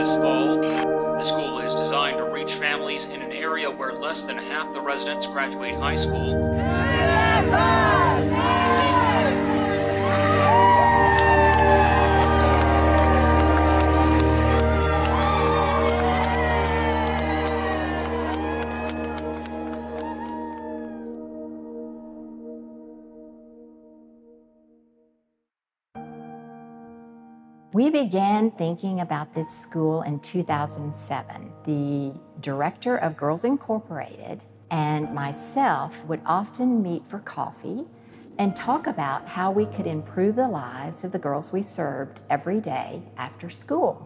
this fall. The school is designed to reach families in an area where less than half the residents graduate high school. We began thinking about this school in 2007. The director of Girls Incorporated and myself would often meet for coffee and talk about how we could improve the lives of the girls we served every day after school.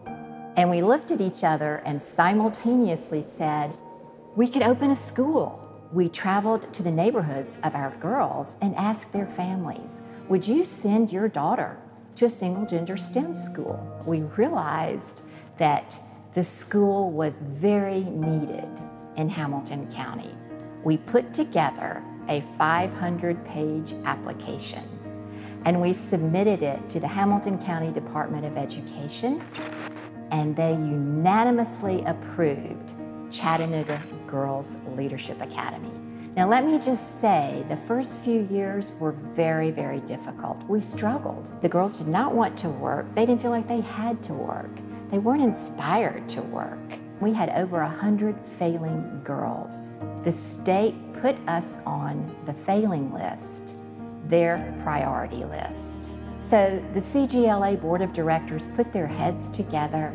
And we looked at each other and simultaneously said, we could open a school. We traveled to the neighborhoods of our girls and asked their families, would you send your daughter to a single gender STEM school. We realized that the school was very needed in Hamilton County. We put together a 500 page application and we submitted it to the Hamilton County Department of Education and they unanimously approved Chattanooga Girls Leadership Academy. Now, let me just say the first few years were very, very difficult. We struggled. The girls did not want to work, they didn't feel like they had to work, they weren't inspired to work. We had over 100 failing girls. The state put us on the failing list, their priority list. So the CGLA Board of Directors put their heads together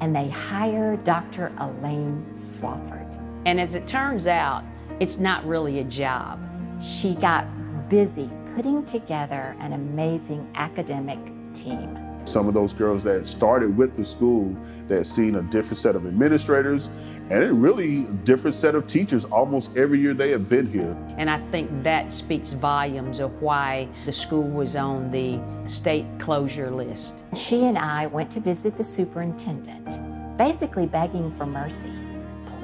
and they hired Dr. Elaine Swafford. And as it turns out, it's not really a job. She got busy putting together an amazing academic team. Some of those girls that started with the school that seen a different set of administrators and a really different set of teachers almost every year they have been here. And I think that speaks volumes of why the school was on the state closure list. She and I went to visit the superintendent, basically begging for mercy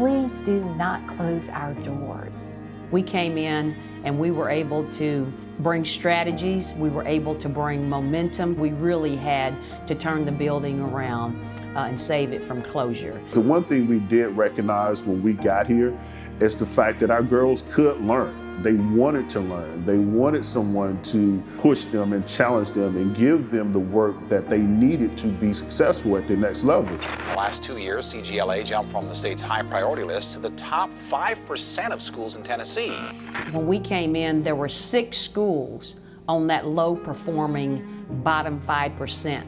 please do not close our doors. We came in and we were able to bring strategies, we were able to bring momentum. We really had to turn the building around uh, and save it from closure. The one thing we did recognize when we got here is the fact that our girls could learn. They wanted to learn. They wanted someone to push them and challenge them and give them the work that they needed to be successful at the next level. The last two years, CGLA jumped from the state's high priority list to the top 5% of schools in Tennessee. When we came in, there were six schools on that low performing bottom 5%.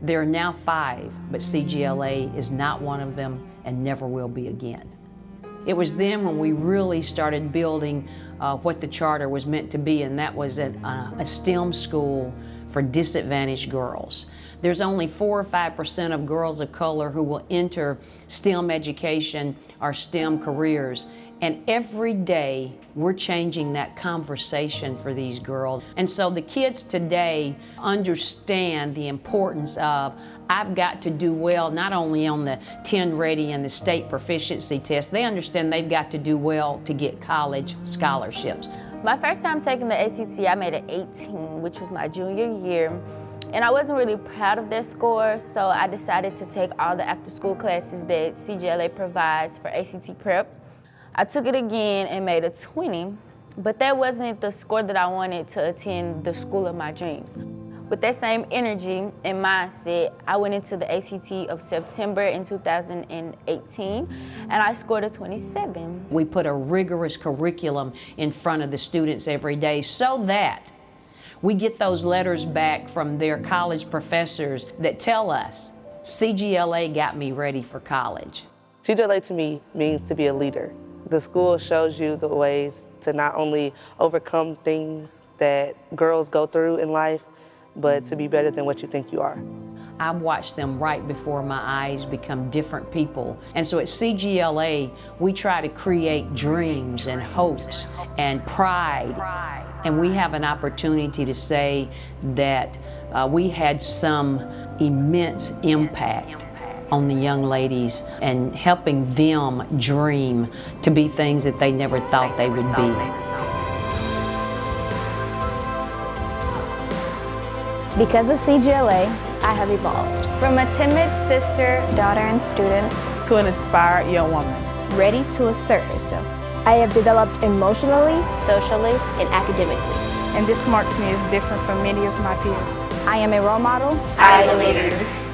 There are now five, but CGLA is not one of them and never will be again. It was then when we really started building uh, what the charter was meant to be, and that was a, uh, a STEM school for disadvantaged girls. There's only 4 or 5% of girls of color who will enter STEM education or STEM careers. And every day we're changing that conversation for these girls. And so the kids today understand the importance of I've got to do well not only on the TNReady and the state proficiency test, they understand they've got to do well to get college scholarships. My first time taking the ACT, I made an 18, which was my junior year. And I wasn't really proud of that score, so I decided to take all the after school classes that CGLA provides for ACT prep. I took it again and made a 20, but that wasn't the score that I wanted to attend the school of my dreams. With that same energy and mindset, I went into the ACT of September in 2018 and I scored a 27. We put a rigorous curriculum in front of the students every day so that we get those letters back from their college professors that tell us, CGLA got me ready for college. CGLA to me means to be a leader. The school shows you the ways to not only overcome things that girls go through in life, but to be better than what you think you are. I watched them right before my eyes become different people. And so at CGLA, we try to create dreams and hopes and pride. And we have an opportunity to say that uh, we had some immense impact on the young ladies and helping them dream to be things that they never thought they would be. Because of CGLA, I have evolved. From a timid sister, daughter, and student to an inspired young woman. ready to assert herself. I have developed emotionally, socially, and academically. And this marks me as different from many of my peers. I am a role model. I am a leader.